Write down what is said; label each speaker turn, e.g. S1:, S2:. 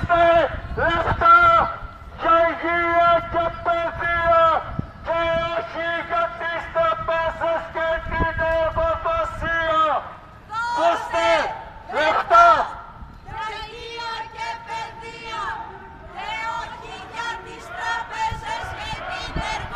S1: είμαστε λεφτά για υγεία και παιδεία και όχι για τις τραπέζες και την εργοδοσία. Δώστε λεφτά για
S2: υγεία και παιδεία και όχι για τις τραπέζες και την εργοδοσία.